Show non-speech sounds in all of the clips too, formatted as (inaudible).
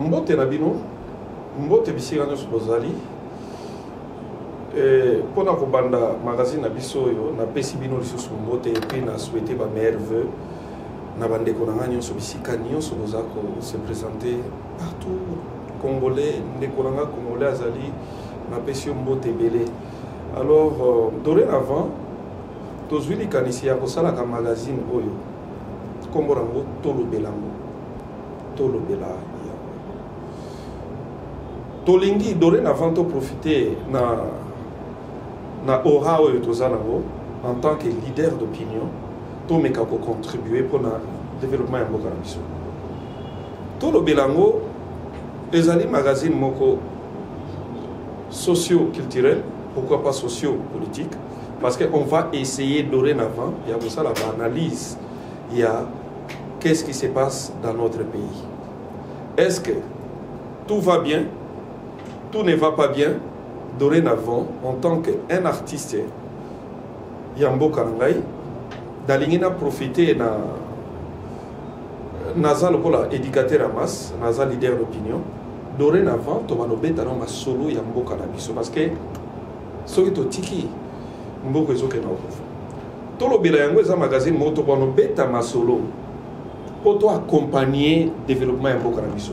mbote na bino mbote bisika nyonso bozali. Eh, mpona kobanda magazine na biso oyo napesi bino lisusu mbote epuis na souhaite bameilleur veu na bandeko na ngai nyonso bisika nyonso boza kose présente partout. Congolais ndeko na ngai congolais azali napesi yo mbote ebele. Alors euh, dorénavant tozwi likanisi ya kosalaka magazine oyo. Nkombo nango tolobela yango tolobela. yango tolingi dorénavant toprofite na na aura oyo toza nango en tant que leader d'opinion tomeka kocontribue mpona développement ya mboka na biso. Tolobela yango ezali magazine moko socio-culturel pourquoi pas socio-politique parce qu'on va essayer dorénavant il y a ça la analyse il y qu'est-ce qui se passe dans notre pays. Est-ce que tout va bien? Tout ne va pas bien dorénavant en tant qu'un artiste ya mboka na ngai nalingi na naza lokola éducateur ya masse naza leader d'opinion dorénavant tobanobeta na masolo ya mboka na parce que soki totiki mboka ezokende kokufa tolobela yango magazine moko tobanobeta masolo mpo toaccompagne développement ya mboka na biso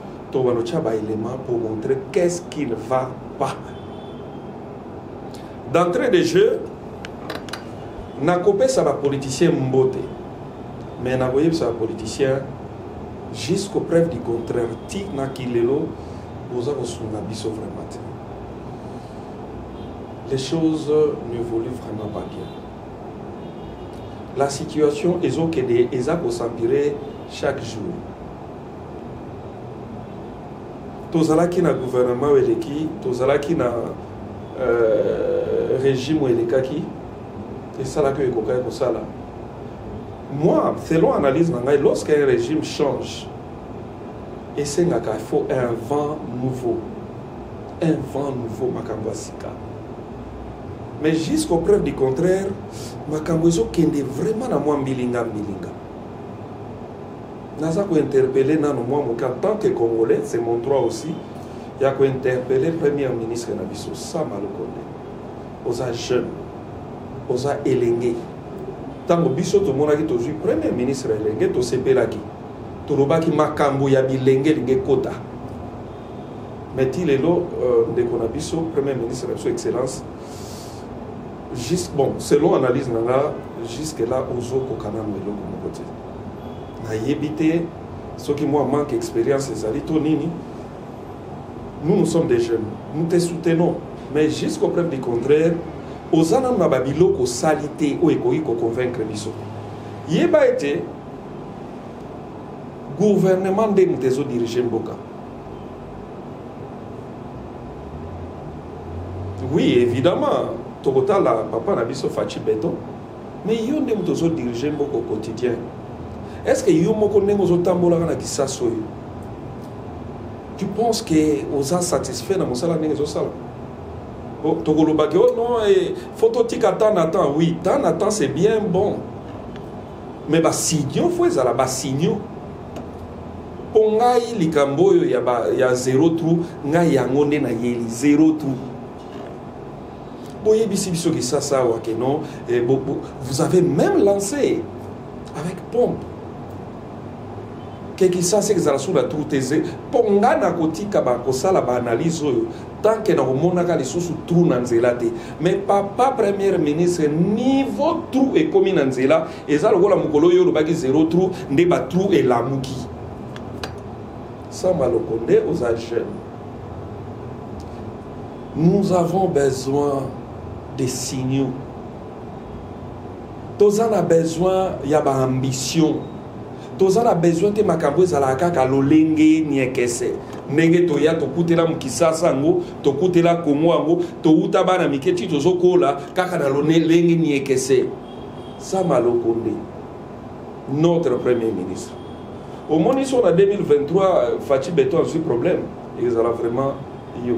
baélément pour montrer qu'est-ce qui ne va pas. D'entrée de jeu nakopesa bapoliticien mbote. Mais nakoyebisa bapoliticien jusqu'au preuve du contraire. Ti kosunga biso vraiment. Les choses n'évoluent vraiment pas bien. La situation ezokende eza kosempire chaque jour tozalaki na gouvernement eleki tozalaki na euh, régime elekaki esalaki oyo ekokaki kosala moi selon analyse na ngai lorsqu'un régime change esengaka faut un vent nouveau. Un vent nouveau makambo ya sika. Mais jusqu'au preuve du contraire makambo ezokende vraiment na mwa mbilinga mbilinga naza kointerpele nano mwa moke. En tant que congolais c'est mon droit aussi. Ya kointerpele premier ministre na biso sama lokonde. Oza jeune. Oza elenge. Ntango biso tomonaki tozwi premier ministre elenge tosepelaki. Tolobaki makambo ya bilenge elingi ekota mais ti lelo uh, ndeko na biso premier ministre na biso excellence juste bon selon analyse na nga jusque là ozokoka nano eloko moko te nayebi te soki mwa manque expérience ezali to nini nous nous sommes des jeunes. Nous te soutenons. Mais jusqu'au preuve du contraire oza nano na babiloko osali te oyo ekoki koconvaincre biso. Yeba ete gouvernement nde moto ezodirige mboka. Oui évidemment tokotala papa na biso faci beton mais yo nde moto ozodirige mboka au quotidien est ce que yo moko ndenge ozotambolaka na kisasa oyo? Tu penses que oza satisfait na mosala ndenge ezosala? Tokolobaki oh non eh, faut totika temps na temps oui temps na temps c'est bien bon. Mais basignio fo ezala basignio mpo ngai likambo oyo ya, ya zero trou ngai yango nde nayeli zero trou. Boyebisi biso kisasa awa ke non? Eh, vous avez même lancé avec pompe ke kisasa ekezala sur la trou te mpo ngai nakotika bakosala baanalyse oyo tant ke nakomonaka lisusu trou na nzela te. Mais papa premier ministre niveau trou ekomi na nzela eza lokola mokolo oyo olobaki zero trou nde batrou elamuki. Samba lokonde oza jeune. Nous avons besoin de signaux. Toza na besoin ya baambition toza na besoin te makambo ezalaka kaka lolenge niekese ndenge toya tokutela mokisasa yango tokutela kongo yango touta bana mike ti tozokola kaka na lolenge niekese sama lokonde notre premier ministre. Omoni so na 2023 faci beto azwi problème. Ezala vraiment yo.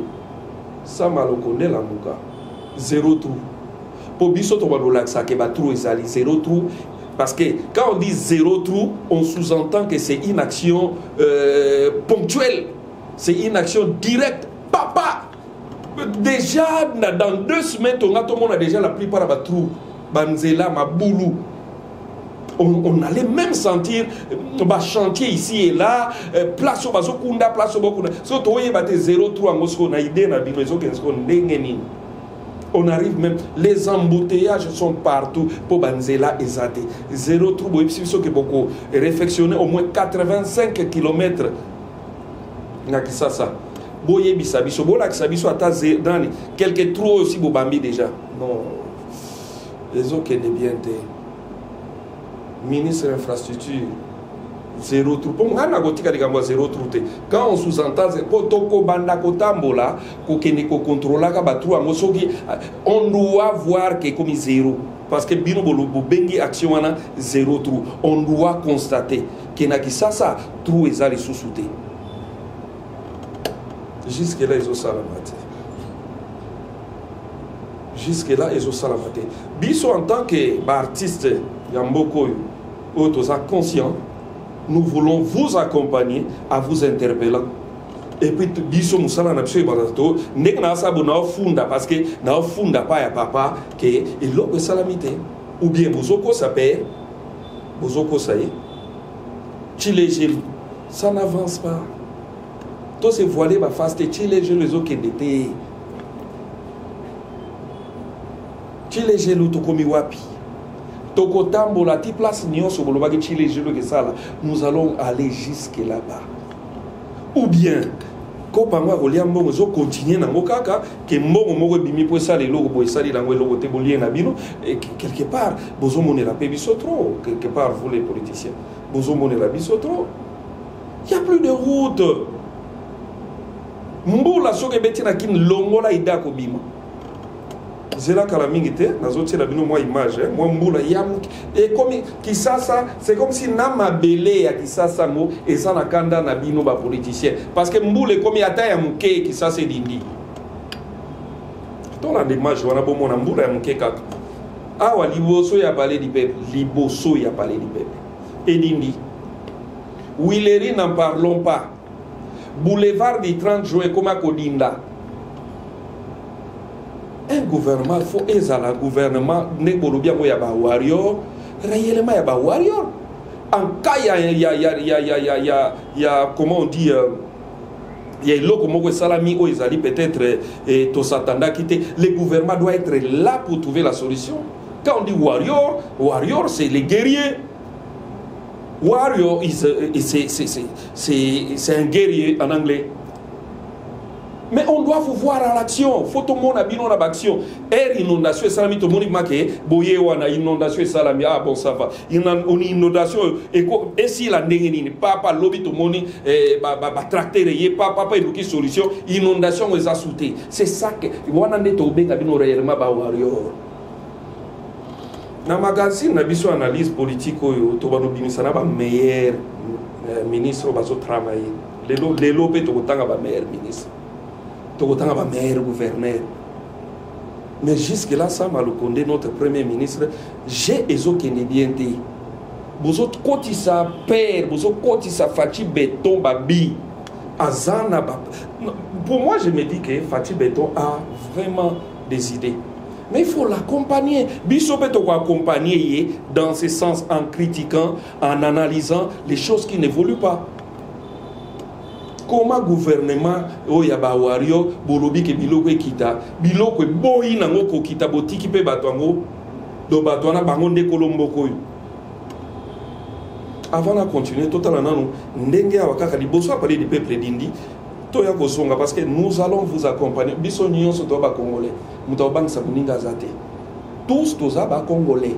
Sama lokonde lamuka zéro trou. Mpo biso tobalolakisaka batrou ezali. Zéro trou Parce que quand on dit zéro trou, on sous-entend que c'est une action euh, ponctuelle. C'est une action directe. Papa Déjà, dans deux semaines, on a, déjà la plupart de trous. Banzela. On, on, allait même sentir un chantier ici et là, euh, place au Bazokunda, place au Bokunda. So, tu vois, zéro trou on a idée, on a dit, on arrive même, les embouteillages sont partout pour Banzela et Zate. Zéro trouble, et puis que beaucoup réflexionner au moins 85 km. ça ça. Boye bisabiso, bola kisabiso ata dans quelques trous aussi bobambi déjà. Non. Qui bien Ministre infrastructure zéro trou. Mpo ngai nakotika likambo ya zéro trou te. Quand on sous-entend mpo tokobanda kotambola kokende kokontrolaka batrou yango. Soki on doit voir ke ekomi zéro parce que bino bobengi action wana zéro trou. On doit constater ke na kisasa trou eza lisusu te. Jusque là ezosalama te jusque là ezosalama te biso en tant que baartiste ya mboka oyo oyo toza conscient nous voulons vous accompagner à vous interpeller. Et puis biso musala na biso ebanda to ndenge nasabu naofunda parce que naofunda pa ya papa ke eloko esalami ou bien bozokosa père bozokosa ye tilégelu ça n'avance pas. To se voiler baface te tilégelu ezokende te tilégelu tokomi wapi tokotambola ti place nyonso bolobaki chile jelo kesala nous allons aller jusque là-bas. Ou bien kopango ya kolia mbongo ezokontinue nango kaka ke mbongo moko yango na bino quelque part bozomonela mpe biso trop quelque part vous les politiciens. Bozomonela biso trop. Y a plus de route. Mbula soki ebeti na kini longola ida zelaka mingi te nazotiela bino mwa image eh, mwa mbula ya ekomi kisasa c'est comme si na mabele ya kisasa ngo eza na kanda na bino bapoliticien parce que mbula ekomi ata ya moke kisasa elindi. Tolanda image wana bomona mbula ya moke kaka. Awa liboso ya du peuple liboso ya du peuple. Elindi. Wileri n'en parlons pas. Boulevard du 30 juin ekoma kodinda un gouvernement fo ezala gouvernement ndenge bolobi yango ya bawarrior réellement ya bawarrior en cas ya, ya, ya, ya, ya, ya, ya, ya comment on dit euh, ya eloko moko esalami oyo ezali peut-être eh, tosatandaki te le gouvernement doit être là pour trouver la solution quand on dit warrior warrior c'est les guerriers warrior c'est un guerrier en anglais mais on doit vous voir à l'action. Faut tomona bino na baction air inondation esalami tomoni make boye wana inondation esalami ah bon ça va. Inondation esila ndenge nini papa lobi tomoni eh, batracteur ye papa pa eluki solution. Inondation eza su te c'est ça que wana nde tobenga bino réellement bawarrior na magazine na biso analyse politique oyo to banobimisa na bameilleur eh, ministre oyo bazotravaille lelo mpe tokotanga bameilleur ministre tokotanga bameilleur gouverneur. Mais jusque là sama lokonde notre premier ministre. Je ezokende bien te bozokotisa père bozokotisa faci beton babi. Aza na ba pour moi je me dis que faci beton a vraiment des idées. Mais il faut l'accompagner. Biso mpe tokoaccompagner ye dans ce sens en critiquant en analysant les choses qui n'évoluent pas koma gouvernement oyo ya bawario bolobi ke biloko ekita. Biloko eboyi nango kokita botiki mpe bato yango. Do bato wana bango nde kolomboka oyo. Avant na continuer totala nanu ndenge awa kaka liboso ya palais du peuple edindi toya kozonga parce que nous allons vous accompagner. Biso nyonso toza bacongolais moto akobangisa moninga aza te. Tous toza bacongolais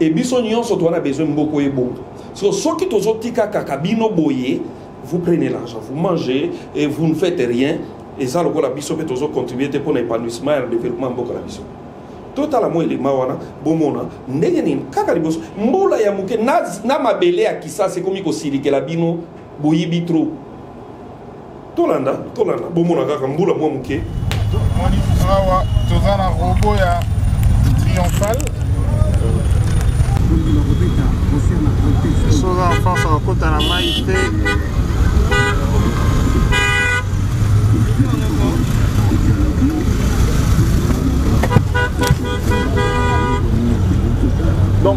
e biso nyonso toza na besoin mboka ebongo. So soki tozotika kaka bino boye vous prenez l'argent vous mangez et vous ne faites rien. Eza lokola biso mpe tozocontribue te mpo na épanouissement ya développement ya mboka na biso. Totala mo elema wana bomona ndenge nini? Kaka liboso. Mbula ya moke na, na mabele ya kisasa ekomi kosilikela bino boyibi tro tolanda tolanda. Bomona kaka mbula mwa moke awa toza na robo ya triomphal soza en force akokota na mai te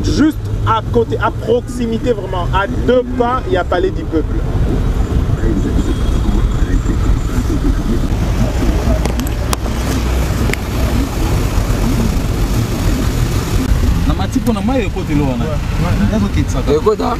juste à côté, à proximité vraiment, à deux pas, il y a Palais du Peuple. na mai wana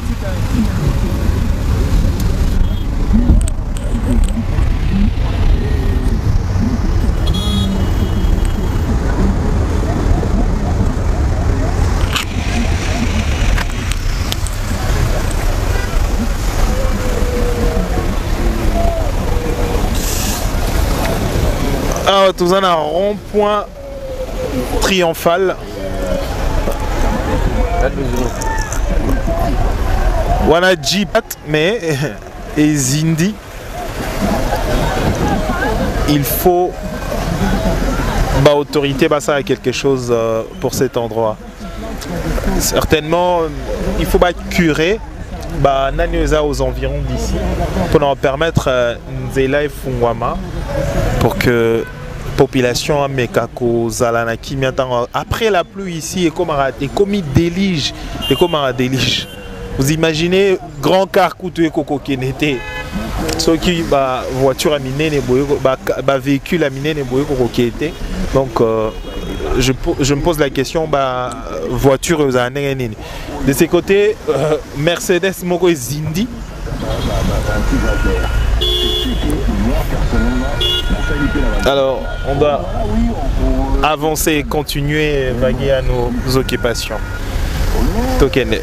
ekota awa toza na rond point triomphal. Wana jipat mais (laughs) ezindi il faut baautorité basala quelque chose euh, pour cet endroit. Certainement il faut bacurer banani eza aux environs d'ici pour leur permettre euh, nzela efungwama pour que population ameka kozala na kimia ntango. Après la pluie ici ekomaka ekomi délige ekomaka délige vous imaginez grand car kutu ekokokende te. Soki bavoiture ya minene boye bavéhicule ya minene boye kokokende te. Donc euh, je, je me pose la question bavoiture ezala ndenge nini? De ce côté euh, mercedes moko ezindi Alors, on doit avancer et continuer et vaguer à nos occupations. Tokene.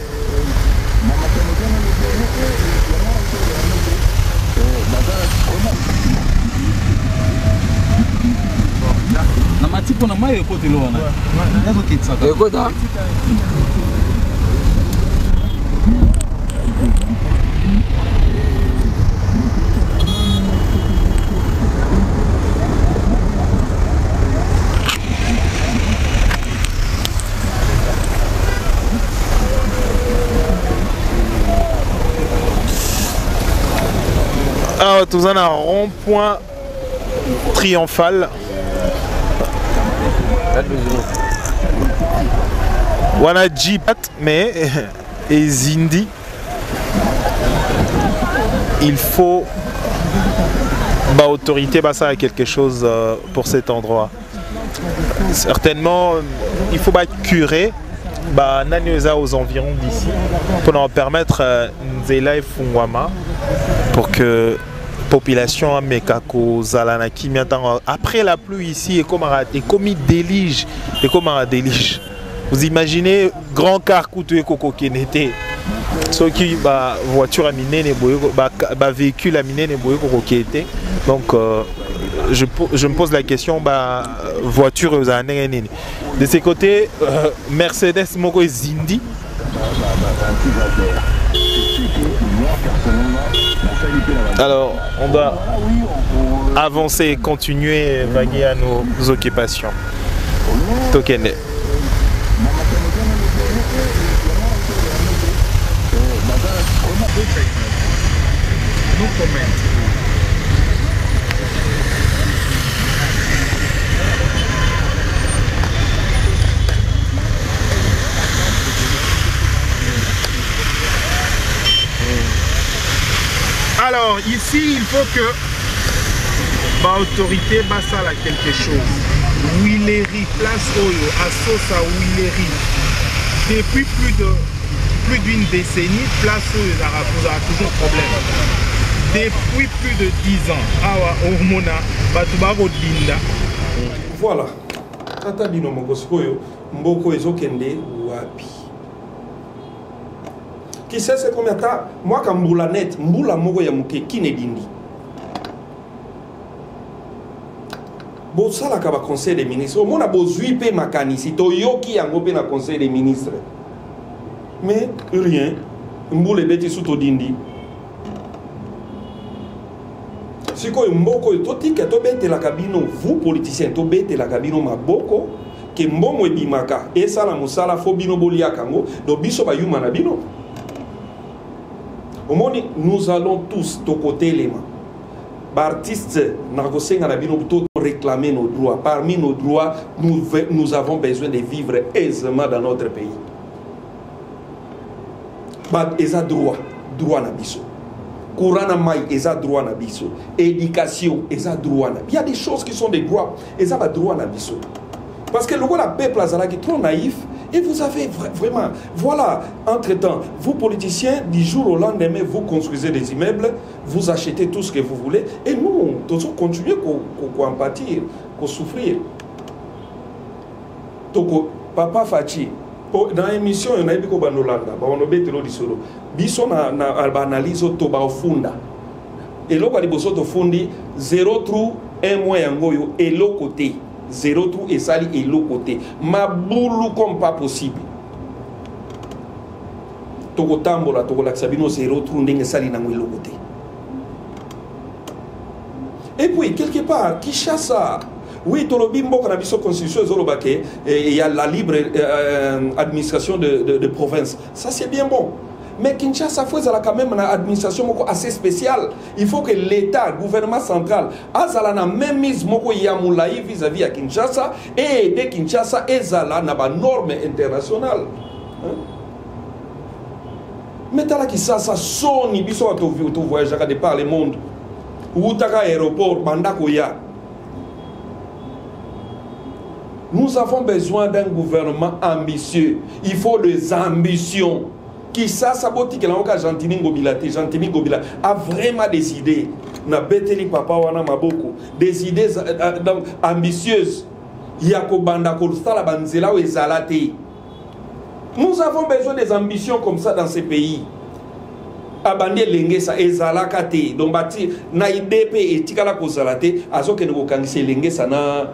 ekota? Awa toza na rond point triomphal. Wana jipat mais (laughs) ezindi il faut baautorité basala quelque chose euh, pour cet endroit. Certainement il faut bacurer banani eza aux environs d'ici pour leur permettre euh, nzela efungwama pour que population ameka kozala na kimia ntango. Après la pluie ici ekomaka ekomi délige ekomaka délige. Vous imaginez grand car kutu ekokokende te soki bavoiture ya minene boye bavéhicule ya minene boye kokokende te donc euh, je, je me pose la question bavoiture ezala ndenge nini. De ce côté euh, mercedes moko ezindi Alors, on doit avancer et continuer vaguer à nos occupations. Tokene. Alors, ici, il faut que l'autorité basala quelque chose. Willery, place Oyo, Assosa Willery. Depuis plus de plus d'une décennie, place Oyo a toujours problème. Depuis plus de 10 ans, awa hormona batubako dinda. voilà tata bino moko sikoyo mboko ezokende wapi? C'est combien ata mwaka mbula net mbula moko ya moke kini edindi bosalaka baconseil des ministres. Omona bozwi mpe makanisi. Toyoki yango mpe na conseil des ministres. Mais rien. Mbula ebeti su todindi sikoyo mboka oyo totika tobetelaka bino. Vous politicien tobetelaka bino maboko. Ke mbongo ebimaka esala mosala fo bino boliaka yango do biso bayuma na bino omoni nous allons tous tokotelema baartiste na kosenga na bino to réclamer nos droits. Parmi nos droits nous, nous avons besoin de vivre aisément dans notre pays. Ba eza droit. Droit na biso. Courant na mai eza droit na biso. Éducation eza droit na il y a des choses qui sont des droits. Eza ba droit na biso. Parce que lokola peuple azalaki trop naïf et vous avez vraiment voilà entre temps vous politiciens du jour au lendemain vous construisez des immeubles vous achetez tout ce que vous voulez et nous devons continuer qu'en pâtir qu'en souffrir. Toko papa fachi na émission oyo nayebi ko bandolanda babanobetelo lisolo biso na, na baanalyse oyo to baofunda. Eloko ya liboso tofundi 0 trou 1 mois yango oyo eloko te 0 trou esali eloko te mabulu comme pas possible. Tokotambola tokolakisa bino 0 trou ndenge esali nango eloko te et puis quelque part kishasa oui tolobi mboka na constitution ezoloba ke il y a la libre euh, administration de, de, de province. Ça c'est bien bon mais Kinshasa faut ezala quand même na administration moko assez spéciale il faut que l'état gouvernement central azala na même mise moko ya molai vis-à-vis ya Kinshasa et aider Kinshasa ezala na banorme internationale hein? mais talaki sasa soni biso tovoyageaka de par le monde outaka aéroport bandako ya Nous avons besoin d'un gouvernement ambitieux. Il faut des ambitions. Qui ça, ça boti que l'anka Gentini Ngobila, Gentini Ngobila a vraiment des idées. Na beteli papa wana maboko. Des idées euh, donc, ambitieuses. Yako banda kolstala banzela ou ezalate. Nous avons besoin des ambitions comme ça dans ces pays. abandi elenge sa ezalaka te donc bati na ide mpe etikala kozala te azokende kokangisa elenge sa na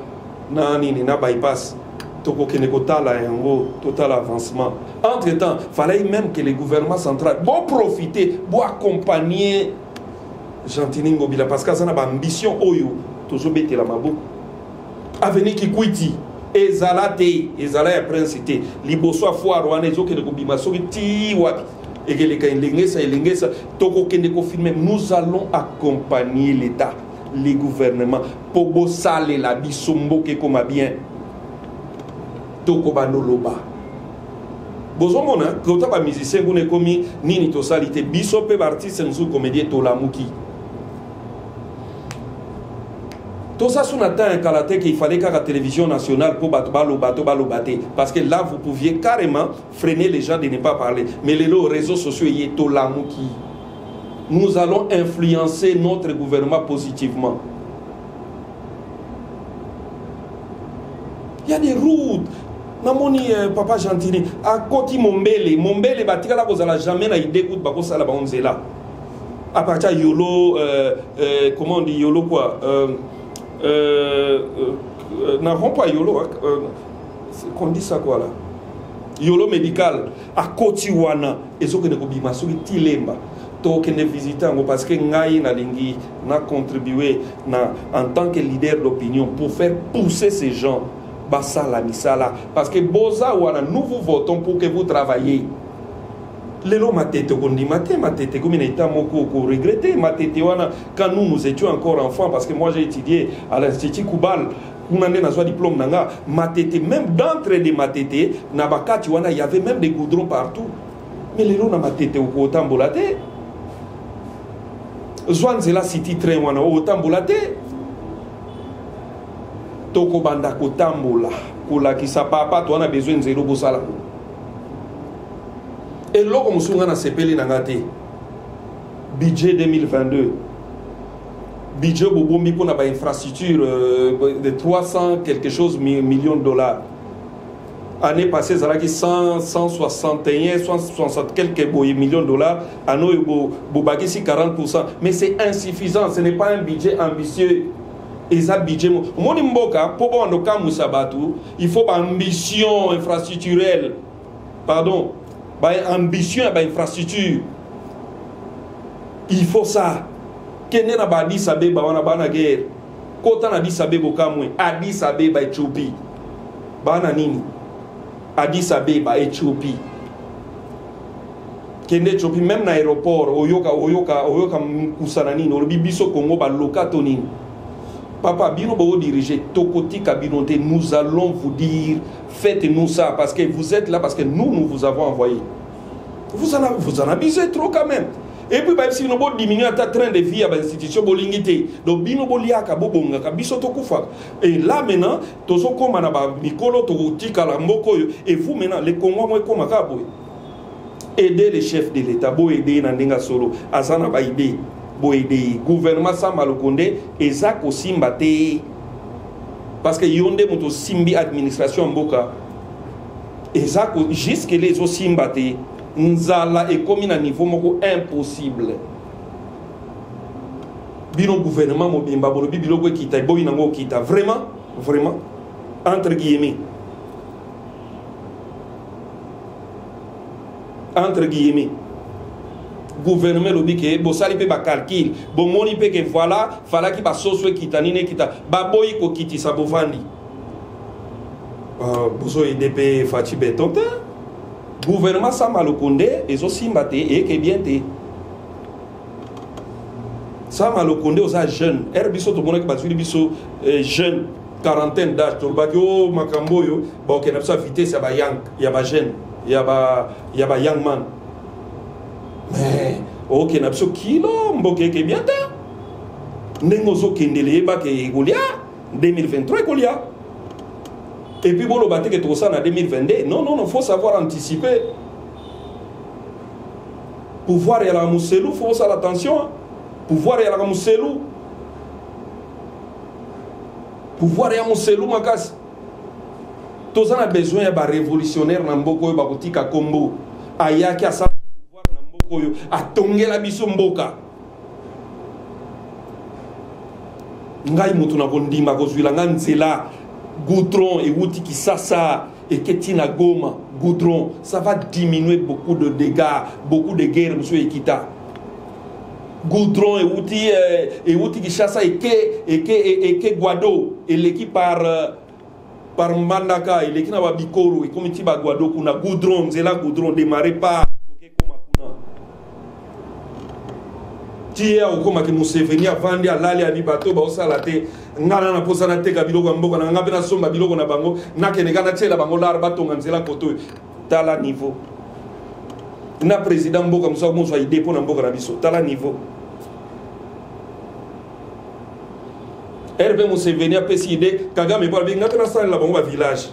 na nini na bypass tokokende kotala yango totala avancement. Entre temps fallait même que le gouvernement central bo profiter bo accompagner gentini ngobila parce que aza na baambition oyo tozobetela maboko avenir kikwiti ezala te ezala ya prince te. Liboso ya foire wana ezokende kobima soki ti wapi? Ekeleka elengesa elengesa. Tokokende kofilme nous allons accompagner l'état les gouvernements mpo bosalela biso mboka ekoma bien tokobandoloba bozomona kota bamusicien kuna ekomi nini tosali te? Biso mpe baartiste mosusu comédie tolamuki. Toza so na temps ya kala te ke ifallait kaka télévision nationale mpo bato baloba to baloba te. Parce que là vous pouviez carrément freiner les gens de ne pas parler. Mais lelo réseaux sociaux eye tolamuki. Nous allons influencer notre gouvernement positivement. Il y a des routes. Namoni euh, papa gentini akoti mombele. Mombele batikala kozala jamais na idée kutu bakosala bango nzela. À partir yolo euh, euh, comment on dit yolo quoi euh, euh, euh, na pas yolo euh, qu'on dit ça quoi là? Yolo médical akoti wana ezokende kobima soki tokende visite yango parce que ngai nalingi na contribuer na en tant que leader d'opinion pour faire pousser ces gens basala misala. Parce que boza wana nous vous votons pour que vous travaillez. Lelo matete okondima te matete komi na eta moko okoregrete matete wana quand nous nous étions encore enfants parce que moi j'ai étudié à l'institut koubal kuna nde nazwa diplôme na matete même d'entre des matete na bakati wana y avait même des goudrons partout. Mais lelo na matete okotambola te zwa nzela city train wana okotambola te tokobanda kotambola kolakisa papa to wana besoin nzela bosala eloko mosusu nga nasepeli na nga te budget 2022 budget bobombi mpona bainfrastructure euh, de 300 quelque chose millions de dollars. Année passée ezalaki 100 161 160 quelques boye millions de dollars. Année oyo bobakisi 40 mais c'est insuffisant ce n'est pas un budget ambitieux eza budget mo. Omoni mboka mpo bawanda okamwisa bato il faut baambition infrastructurelle. Pardon baambition ya bainfrastructure il faut ça. Kende na baadis abeba wana baa na guerre. Kota na adis abeba okamwe. Adis abeba ethiopie. Baa na nini? Adis abeba ethiopie. Kende ethiopie même na aéroport oyoka oyoka oyoka mkusa na nini? Olobi biso kongo baloka to nini papa bino bodirige tokotika bino te nous allons vous dire faites-nous ça parce que vous êtes là parce que nous nous vous avons envoyé. Vous en, vous en abusez trop quand même. Et puis bayebisi bino bodiminuer ata train de vie ya bainstitution bolingi te donc bino boliaka bobongaka biso tokufaka. Et là maintenant tozokóma na bamikolo tokotikala mboka oyo. Et vous maintenant le congo mo ekóma kaka boye. Aider le chef de l'état boaide ye na solo aza na baide boaide ye gouvernement samba lokonde eza kosimba te. Parce que yo nde moto osimbi administration ya mboka eza juskele ezosimba te. Nzala ekomi na niveau moko impossible. Bino gouvernement mobimba bolobi biloko ekita eboyi nango okita. Vraiment vraiment entre guillemets. Entre guillemets gouvernement elobi ke bosali mpe bacalcule bomoni mpe ke voilà falaki basoso ekita nini ekita baboyi kokitisa bovandi. Uh, bozoyede mpe faci beton te gouvernement samba lokonde ezosimba te eyeke bien te. Samba lokonde oza jeune. Ere biso tomonaki bazwili biso eh, jeune. Quarantaine d'âge. Tolobaki o makambo oyo baokenda biso ya vitesse ya bayang ya bajeune ya ba ya ba young man okenda biso kilo mboka eke bien te ndenge ozokendele yebake ekolia 2023 ekolia. Et puis boloba te ke tokosala na 2022 non non non faut savoir anticiper. Pouvoir eyalaka moselu faut osala attention pouvoir eyalaka moselu pouvoir ya moselu makasi toza na besoin ya barévolutionnaire na mboka oyo bakotika kombo. Ayaki mboka oyo atongela biso mboka. Ngai moto na kozwila nga nzela goudron ewuti kisasa eke ntina goma goudron. Ça va diminuer beaucoup de dégâts beaucoup de guerre mosusu ekita. Goudron ewuti eh, ewuti kishasa eke eke eke guado eleki par uh, par mbandaka eleki na babikoro ekomi ti bagwado kuna. Goudron nzela goudron démarré par ti ye akokomaki museveni avandi alali abi bato baosala te. Nga na na mposa nateka biloko ya mboka na nga mpe nasomba biloko na bango nakende nga natiela bango lara batonga nzela koto oyo. Tala niveau. Na président mboka mosu mozwa ide mpo na mboka na biso tala niveau. Mpe museveni apesi ide kagame mpo alobi nga mpe nasalela bango bavillage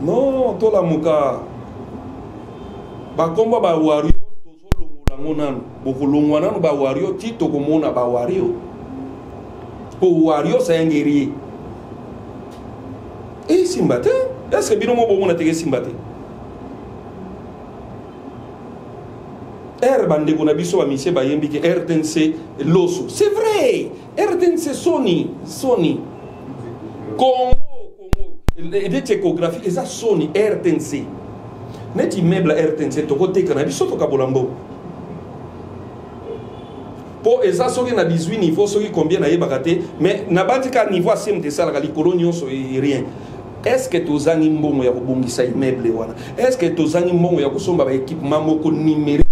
non tolamuka. Bakombo bawario yango nanu. Bokolongwa nanu bawario ti tokomona bawario mpo wario sayangeri ye esimba te est ce que bino mo bomona teke esimba te? R bandeko na biso bamisie bayembi ke rtnc loso. C'est vrai rtnc soni soni congo congo. Neti écographie eza soni rtnc neti immeuble rtnc tokoteka na biso tokabola mbo mpo eza soki na 18 niveau soki combien nayebaka te mais nabandi kaka niveau aseme te esalaka likolo nyonso rien. Est ce que tozangi mbongo ya kobongisa immeuble wana? Est ce que tozangi mbongo ya kosomba baéquipement moko numérique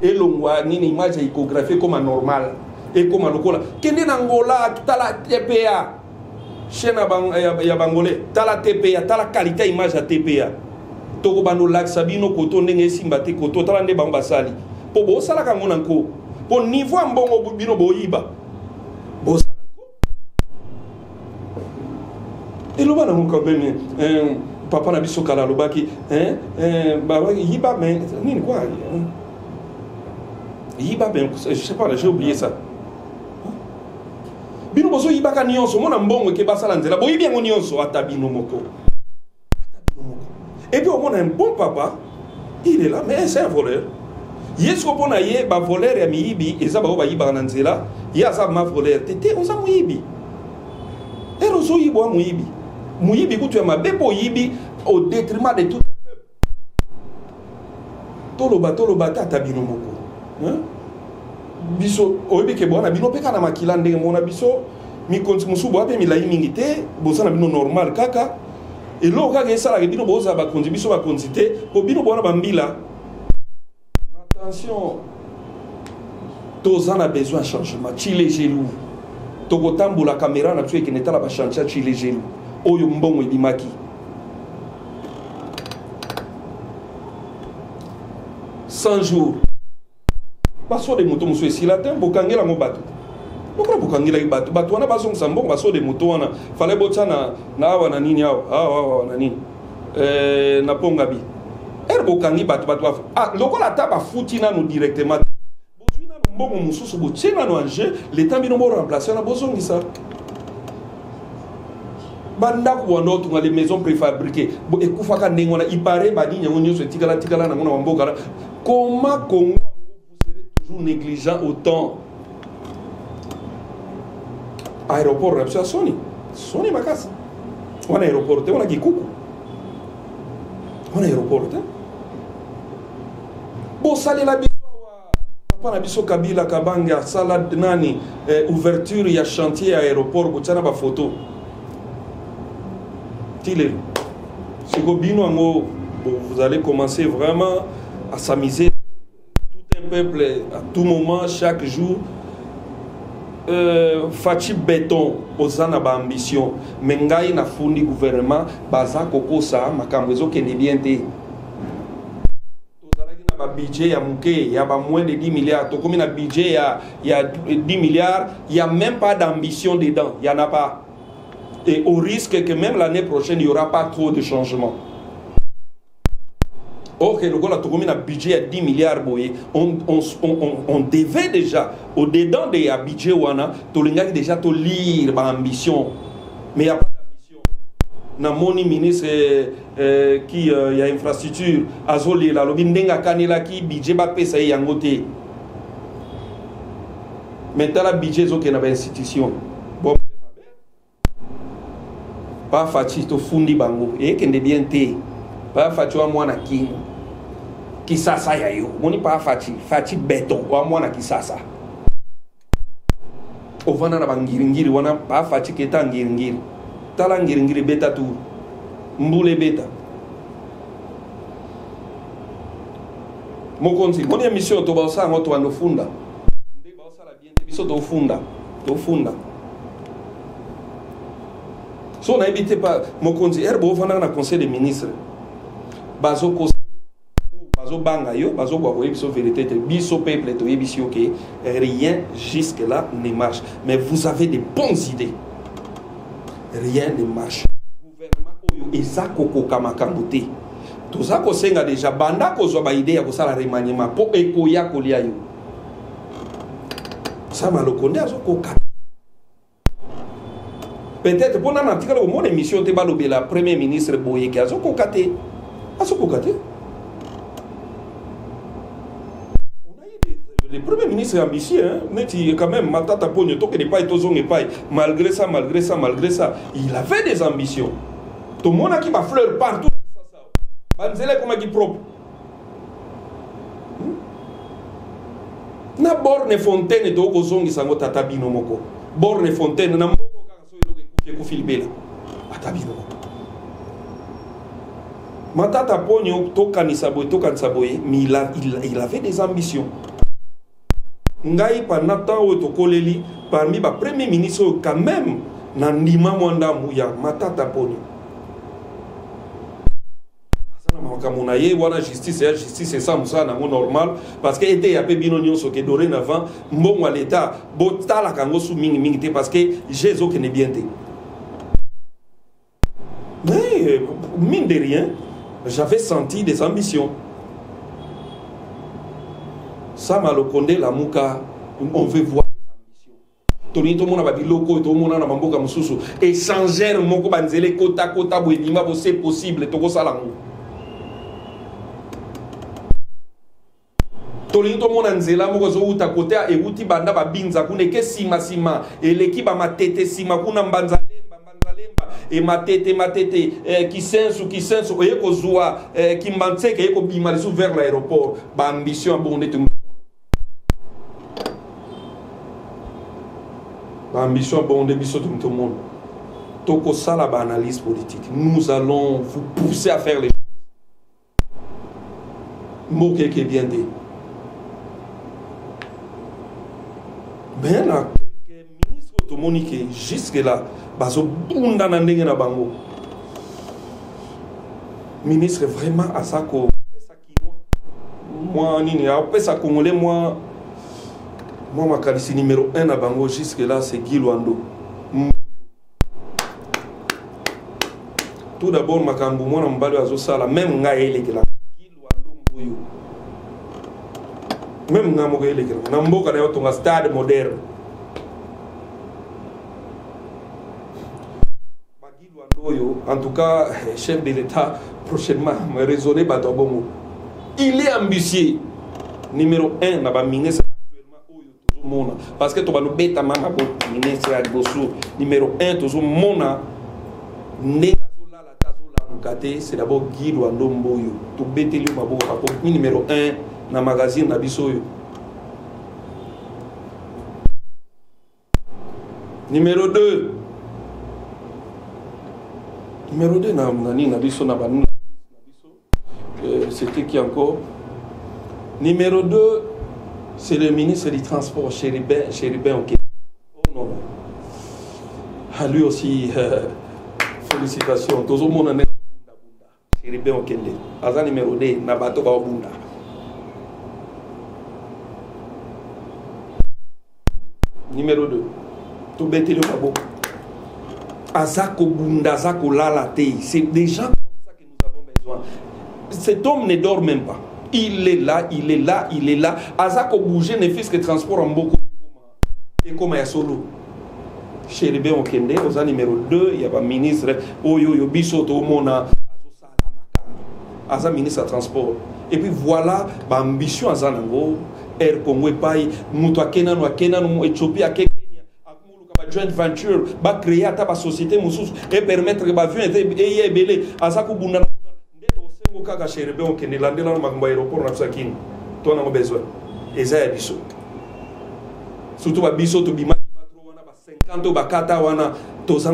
elongwa nini image ya échographie ekóma normal ekóma lokola? Kende na ngola tala tpa chaîne ya bangolais tala tpa tala qualité ya image ya tpa tokobanda olakisa bino koto ndenge esimba te koto tala nde bango basali. Mpo bosalaka yango na nko mpo niveau ya mbongo bino boyiba bosala nko eloba nango quand même papa na biso kala alobaki yiba me nini kwa Yiba Ben, je sais pas, j'ai oublié ça. bino bozoyibaka nyonso mona mbongo eke basala nzela. Boyibi yango nyonso ata bino moko. Ata bino moko. Epuis omona un bon papa il est là mais c'est un voleur ye soko mpo na ye bavoleur ya miyibi eza bao bayibaka na nzela ye aza ma voleur. Te te oza moyibi. Ere ozoyibwa moyibi? Moyibi kutu ya mabe mpo oyibi au détriment de tout un peuple. Toloba toloba te ata bino moko. Biso oyebi ke bwana bino mpe kaka na makila ndenge mona biso. Mikonzi mosusu boya mpe milai mingi te boza na bino normal kaka. Eloko kaka esalaka bino bozala bakonzi biso bakonzi te. Po bino bona bambila attention. Toza na besoin ya changement. Chile gelu tokotambola kamera na biso ekende tala bachantier chile gelu oyo mbongo ebimaki. Cent jours. Basode moto mosusu esila te bokangela yango bato. Lokola bokangelaki bato. Bato wana bazongisa mbongo basode moto wana. Fale botya na, awa na nini awa? Awa awa na nini? E, na pongabi ere bokangi bato bato ah, lokola ata bafuti nanu directement te. Nanu mbongo nanu en jeu leta les maisons préfabriquées. Ekufaka ndenge wana ipare toujours négligent autant. Aéroport na biso ya soni soni makasi. Wana aéroport wana kikuku. Wana aéroport bosalela biso papa na biso kabila kabange asala nani? Eh, ouverture ya chantier ya aéroport botia na bafoto ti lelo siko bino yango vous allez commencer vraiment à s'amuser. Un peuple à tout moment, chaque jour. Euh, faci béton oza na baambition me ngai nafundi gouvernement baza kokosa makambo ezokende bien na babudget ya moke ya bamoin de 10 milliards. Tokomi na budget ya, ya 10 milliards il y a même pas d'ambition dedans. Il y en a pas. Et au risque que même l'année prochaine il y aura pas trop de changements. Or que lokola tokomi na budget ya 10 milliards boye on, on, on, on devait déjà au dedans de ya budget wana tolingaki déjà tolire baambition mais ya pas d'ambition namoni ministre euh, qui euh, ya infrastructure azolela. Alobi ndenge akanelaki budget bapesa ye yango te. Mais tala budget ezokende bainstitution. Bon bafaci tofundi bango. Eyekende bien te. Bafaci wa mwana kingo. Kisasa ya yo. Moni pa faci beton. Wa mwana kisasa. Ovanda na bangiringiri wana pa faci keta ngiringiri tala ngiringiri beta tu mbule beta. Mokonzi moni émission to baosala yango to bandofunda nde baosala bien te biso tofunda tofunda. So nayebi te pa mokonzi ere boofandaka na conseil des ministres. Bazokosa bazobanga yo bazobwa koyebi biso vérité te. Biso peuple toyebisi yo ke rien jusque là ne marche. Mais vous avez de bonnes idées rien ne marche. Gouvernement oyo eza kokoka makambo te. Toza kosenga deja banda kozwa baide ya kosala remaniement mpo ekoya kolia yo. Sama lokonde azokoka peut-être mpo nana tikala komona émission te balobela premier ministre boyeke azokoka te. Azokoka te ministre ambitieux, hein? Neti, quand même, Matata Pogno, Toke de Paille, Tozong et malgré ça, malgré ça, malgré ça, il avait des ambitions. Tout le monde qui m'a fleur partout. Banzele comme qui propre. Na borne fontaine to kozongi sango tata bino moko. Borne fontaine na mboko kaka so iloke kufie kufilibela. Ata bino moko. Matata boye tokanisa boye, mais il, a, il avait des ambitions. Ngai pendant temps oyo tokoleli parmi bapremier ministre oyo quand même na ndima mwa ndambu ya matata poni. Aza na makambo na ye wana justice ya justice esa mosala nango normal parce que ete ya mpe bino nyonso ke dorénavant mbongo ya leta botalaka yango su mingimingi te parce que je ezokende bien te. Mais mine de rien j'avais senti des ambitions Sama Lokonde Lamuka, on veut voir tolingi tomona babiloko oyo tomona na bamboka mosusu échangere moko banzela ekotakota boye bima bo c'est possible tokosala yango tolingi tomona nzela moko ezowuta kote ewuti banda babinza kuna eke nsima eleki bamatete nsima kuna mbanza lemba mbanza lemba. Ematete matete eh, kisensu kisensu eye kozwa eh, kimbantseke eye kobima lisu vers l'aéroport. Baambition ya bongo nde tongi baambition ya bongo nde biso tongi tomona. Tokosala baanalyse politique. Nous allons vous pousser à faire les choses. Mboka eke bien te. Mais na quelques ministre oyo tomoni ke jusque là bazobunda na ndenge na bango. Ministre vraiment aza kopesa kino mwa nini apesa congolais mwa mwa makanisi numéro 1 na bango jusque là c'est guy lwando. Tout d'abord makambo mwana mobali oyo azosala même ngai elekelaka guy lwando mbuyu même ngai moko elekelaka na mboka na yo tonga stade moderne. Oyo en tout cas chef de l'état prochainement raisonner bato ya bongo. Il est ambitieux. Numéro 1 na baministre tozomona parce que tobalobetama mabo ministre ya liboso numéro 1 tozomona ndenge azolala te azolamuka te c'est d'abord guy lwando mboyo tobeteli yo maboko akomi numéro 1 na magazine na biso oyo numéro 2 numéro 2 na nani na biso na banini na biso euh, c'était qui encore? Numéro 2 c'est le ministre du transport Chéribin Chéribin ok. Oh non à lui aussi euh, félicitations. Tozomona ndenge bunda bunda Chéribin okende aza numéro 2 na bato baobunda numéro 2 tobeteli yo maboko aza kobunda aza kolala c'est des gens comme ça que nous avons besoin. Cet homme ne dort même pas il est là il est là il est là. Aza kobouge ne fils que transport en mboko ekoma ya solo. Cheribe okende oza numéro 2 ya baministre oyo oyo biso tomona. Azosala makambo aza ministre ya transport. Et puis voilà baambition aza nango. Air congo epai moto ake nanu ake nanu ethiopie ake kenya. Akoluka ba joint venture bacréer ata basociété mosusu. Epermettre bavion eya ebele. Aza kobunda kaka cheribe okende landelana makambo ya aéroport na biso ya kini to besoin. Eza ya biso. Surtout wana ba 50 oyo bakata wana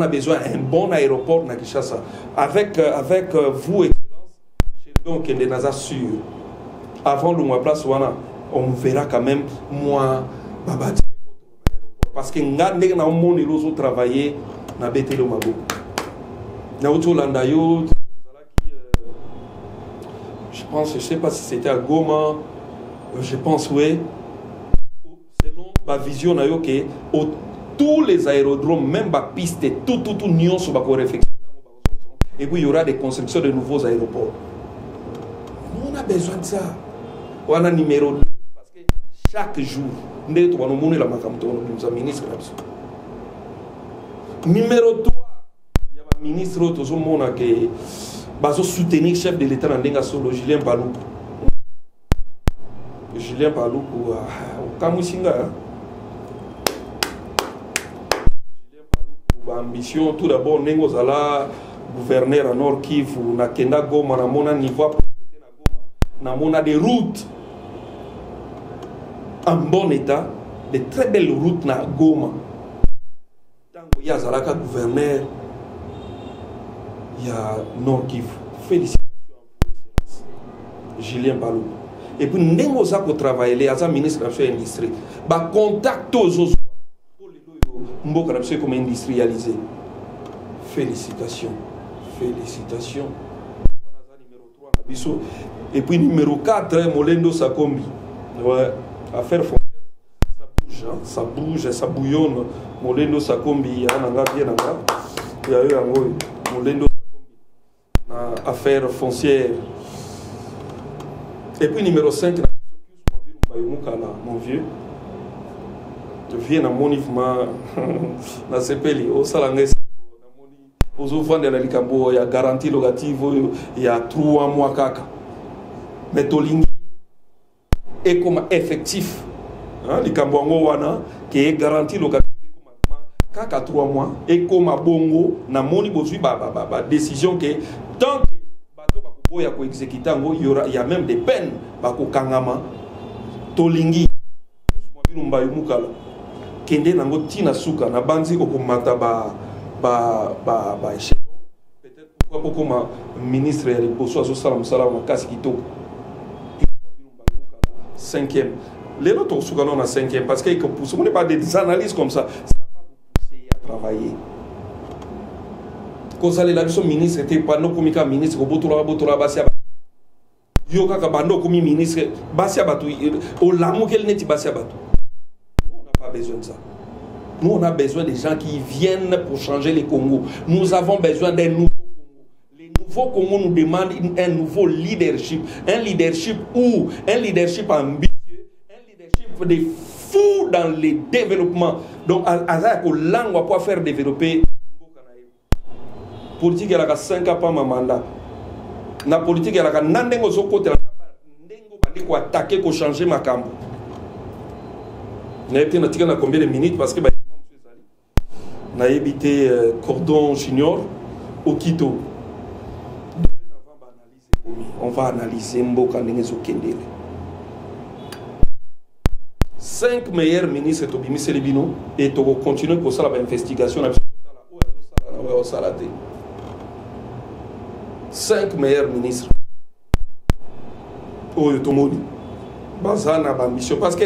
besoin un bon aéroport na kinshasa. Avec, euh, avec euh, vous excellence cheribe okende naza sûr. Avant longwa place on verra quand même moi parce que nga ndenge na omoneli ozotravaille je pense je sais pas si c'était à goma. Je pense oui selon yo ke tous les aérodromes même bapiste tout tout tout nyonso bakoréfectionne et puis il y aura des constructions de nouveaux aéroports. Nous on a besoin de ça. Wana numéro 2 parce que chaque jour tokanomonela makambo tokanobimisa ministre numéro 3 ya baministre oyo tozomona ke bazosoutenir chef de l'état na ndenge ya solo julien paluku julien paluku okamwisi nga julien paluku baambition tout d'abord ndenge ozala gouverneur ya nord kivu nakenda goma namona niveau ya na goma namona des routes en bon état de très belles routes na goma. Ntango ye azalaka gouverneur ya nord kivu félicitation excellence julien balou et puis ndenge oza kotravaille aza ministre na biso ya industrie bacontact ozozwa po lelo oyo mboka na ekoma industrialisé. Félicitation félicitation wana aza numéro 3 na biso et puis numéro 4 molendo sakombi. Ouais affaire foncière ça bouge hein? ça bouge ça bouillonne. Molendo sakombi ya nanga bien nanga ya yo yango oyo molendo sakombi na affaire foncière et puis numéro 5 na biso pius mwaviru mbayomukala mon vieux. Vie namoni vraimen nasepeli (laughs) osala ngai namoni ozovandela likambo ya garantie locative oyo ya 3 mois kaka. Me tolingi ekoma effectif. Likambo yango wana ke garantie locative ekoma kaka 3 mois ekoma bongo. Namoni bozwi badécision ke tant bato bakoboya koexécute yango ya même des peines. Bakokangama tolingi. Bilumba yo mukala kende nango ntina suka. Na banzi okomata ba ba ba ba échelon. Peut-être pourquoi pokoma ministre ya liboso azosala mosala makasi kitoko. Cinquième. Lelo tokosuka nao na cinquième parce que ekopousse moni ba des analyses comme ça. Ça va vous pousser à travailler biso ministre te ministre yo kaka ministre neti nous on pas besoin de ça nous on a besoin des gens qui viennent pour changer les Congo nous avons besoin d'un nouveau nouveaux Congo nous demandent un nouveau leadership un leadership où un leadership ambitieux un leadership des fous dans le développement donc aza kolangwa pour faire développer politique elaka 5 ans pa mandat na politique elaka na ndenge ozokotela ndenge obandi koatake kochange makambo. Nayebi te natika na combien de minutes parce que baelema mosu ezali. Nayebi te cordon junior okito. On va analyse mboka. Ndenge ezokendele. 5 meilleurs ministre tobimiseli bino e tokocontinue kosala bainvestigation na biso. Totala oyo azosala na cinq meilleurs ministres oyo tomoni parce que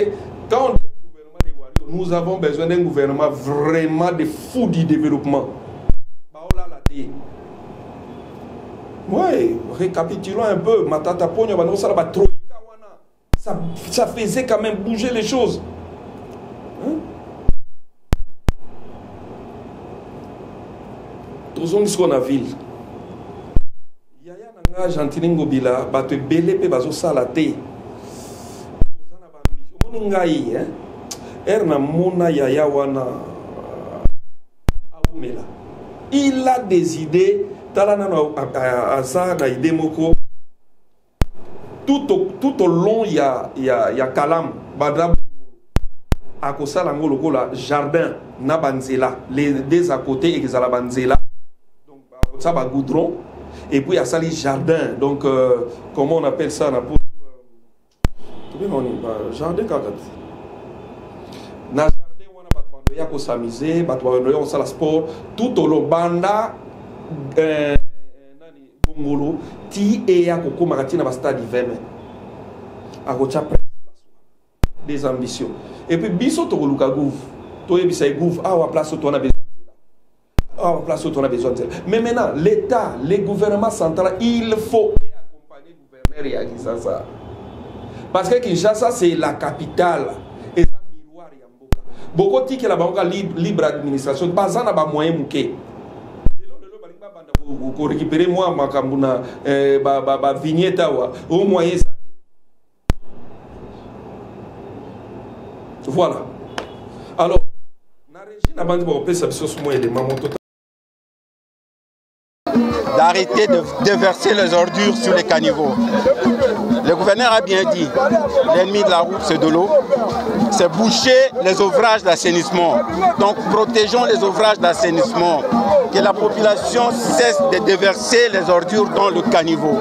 quand on dit gouvernement de wario nous avons besoin d'un gouvernement vraiment de fou du développement. Baolala te. Ouais récapitulons un peu. Matata ça, ça faisait quand même bouger les choses. Hein? tozongi sikoyo na ville nga gentili ngobila bato ebele mpe bazosala te. Oza na bambisi. Omoni ngai ere namona yaya wana awumela il a des idées. Tala nano aza na ide moko. Tout au, long ya, ya, ya kalamu bada akosala yango lokola jardin na banzela. Les deux à côté ekezala banzela. Donc bakosa bagoudron et puis à Sali Jardin. Donc, euh, comment on appelle ça pour, euh, Jardin Na jardin wana bato bandoya kosamize bato bandoya kosala sport. Tout au long banda euh, bongolo ti eya kokomaka ntina bastade iveme akotya des ambitions. Et puis biso tokoluka gouve toyebisa egouve awa place to wana Ah, place où on a besoin de ça. Mais maintenant, l'État, le gouvernement central, il faut accompagner le gouverneur à Kinshasa. Parce que Kinshasa, c'est la capitale. Et ça, miroir Yamboka. Beaucoup de la banque libre administration, pas en a moyen mouké. Récupérer moi, ma kambuna, ba ba ba vignette au moyen ça. Voilà. Alors, na régie na bandi ba opesa biso somo élément mon total d'arrêter de déverser les ordures sur les caniveaux. Le gouverneur a bien dit, l'ennemi de la route c'est de l'eau, c'est boucher les ouvrages d'assainissement. Donc protégeons les ouvrages d'assainissement, que la population cesse de déverser les ordures dans le caniveau.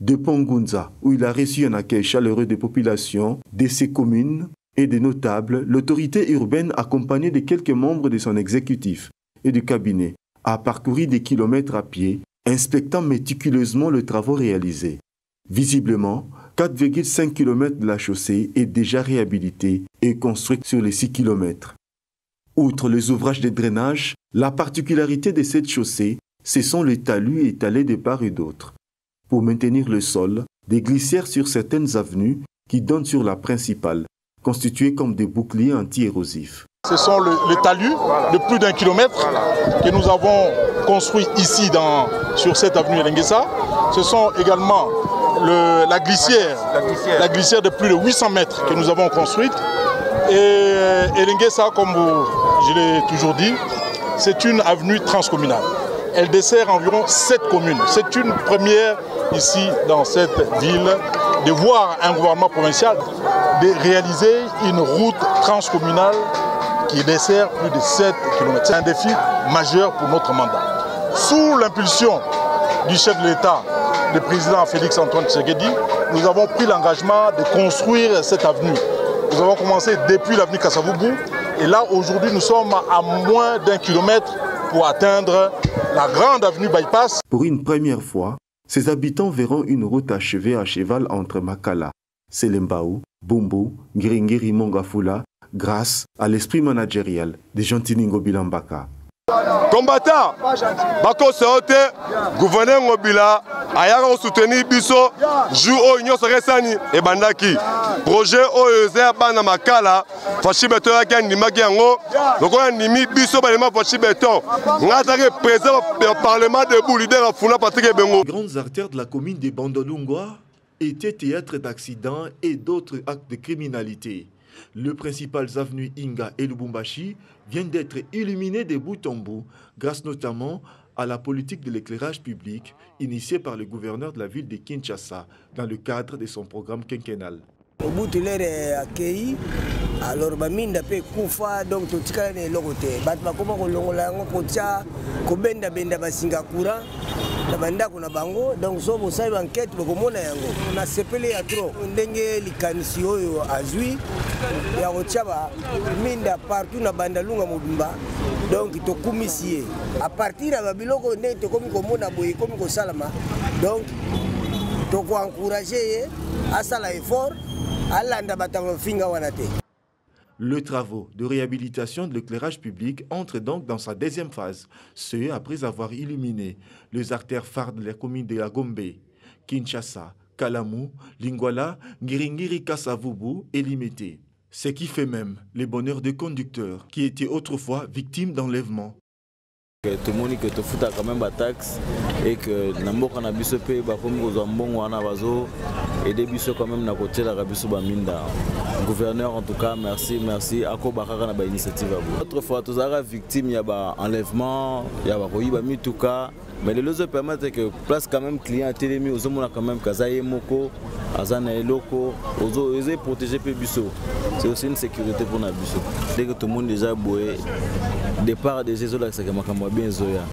De Pongunza, où il a reçu un accueil chaleureux des populations, de ses communes et des notables, l'autorité urbaine accompagnée de quelques membres de son exécutif et du cabinet a parcouru des kilomètres à pied inspectant méticuleusement le travaux réalisés. Visiblement, 4,5 km de la chaussée est déjà réhabilitée et construite sur les 6 km. Outre les ouvrages de drainage, la particularité de cette chaussée, ce sont les talus étalés de part et d'autre. Pour maintenir le sol, des glissières sur certaines avenues qui donnent sur la principale, constituées comme des boucliers anti-érosifs. Ce sont le, les talus de plus d'un kilomètre que nous avons construits ici dans, sur cette avenue Lenguessa. Ce sont également le, la, glissière, la, glissière. la glissière de plus de 800 mètres que nous avons construite. Et Elengesa, comme vous, je l'ai toujours dit, c'est une avenue transcommunale. Elle dessert environ sept communes. C'est une première ici dans cette ville de voir un gouvernement provincial de réaliser une route transcommunale qui dessert plus de 7 km. C'est un défi majeur pour notre mandat. Sous l'impulsion du chef de l'État, le président Félix Antoine Tshisekedi, nous avons pris l'engagement de construire cette avenue. Nous avons commencé depuis l'avenue Kassavubu et là aujourd'hui nous sommes à moins d'un kilomètre pour atteindre la grande avenue Bypass. Pour une première fois, ses habitants verront une route achevée à cheval entre Makala, Selembao, Bumbu, Ngiringiri Mongafula, grâce à l'esprit managérial de Jantiningo Bilambaka. combattant bakosa yo te gouverneur ngobila ayaka kosoutenir biso jour oyo nyonso akesani ebandaki projet oyo eza ya bana makala fashi beton yaki andimaki yango lokola andimi biso balema fashi beton ngai azalaki président ya parlement debout lider patrik ebengo Les grandes artères de la commune de Bandolungwa étaient théâtre d'accidents et d'autres actes de criminalité. Le principal avenue Inga et Lubumbashi viennent d'être illuminés de bout en bout, grâce notamment à la politique de l'éclairage public initiée par le gouverneur de la ville de Kinshasa dans le cadre de son programme quinquennal. Mobutu lere akei alors baminda mpe ekufa donc totikala na eloko te bato bakoma kolongola yango kotia kobendabenda basinga courant na bandako na bango donc so bosali bankete bokomona yango nasepeli ya tro ndenge likanisi oyo azwi ya kotia baminda partout na bandalunga mobimba. Donc tokumisi ye a partir ya babiloko ndenge tokomi komona boye ekomi kosalama donc tokoencourage ye asala effort Le travaux de réhabilitation de l'éclairage public entre donc dans sa deuxième phase, ce après avoir illuminé les artères phares de la commune de la Gombe, Kinshasa, Kalamu, Lingwala, Ngiringiri Kasavubu et Limité. Ce qui fait même le bonheur des conducteurs qui étaient autrefois victimes d'enlèvement. Tomoni ke tofuta quand même bataxe et que na mboka na biso mpe bakomi kozwa mbongo wana bazo ede biso quand même na kotielaka biso baminda gouverneur en tout cas merci merci. Akoba kaka na bainitiative abo autrefois tozalaka victime ya baenlèvement ya bakoyiba mituka mais lelo ezopermettre que place quand même client atelemi ozomona quand même kaza ye moko aza na eloko eza protégé mpe biso c'est aussi une sécurité mpona biso dès que tomoni déjà boye départ bien ezoya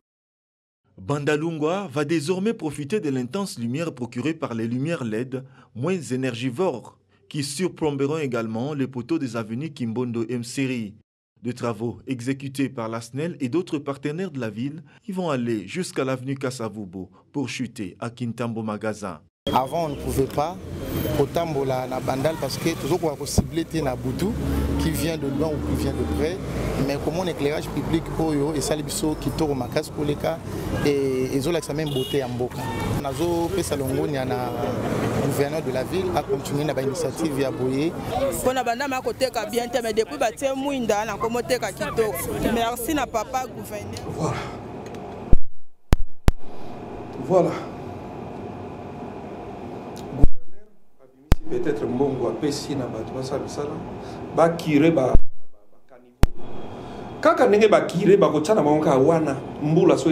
Bandalungwa va désormais profiter de l'intense lumière procurée par les lumières LED moins énergivores qui surplomberont également les poteaux des avenues Kimbondo M série. De travaux exécutés par la SNEL et d'autres partenaires de la ville, ils vont aller jusqu'à l'avenue Kassavubo pour chuter à Kintambo Magasin. Avant, on ne pouvait pas kotambola na bandal parce que tozokoka kocible te na butu qui vient de loin ou qui vient de près. Mais comment éclairage public oyo esali biso kitoko makasi koleka ezolakisa même beauté ya mboka. Nazopesa longonia na gouverneur de la ville acontinue na bainitiative ya boye. Mpona bandama ya koteka bien te mais depuis batie mwinda na komoteka kitoko. Merci na papa gouverneur. Voilà. Voilà peut-être mbongo apesi na bato basala misala bakire bakanivo kaka ndenge bakire bakotya na bango kaka wana mbula so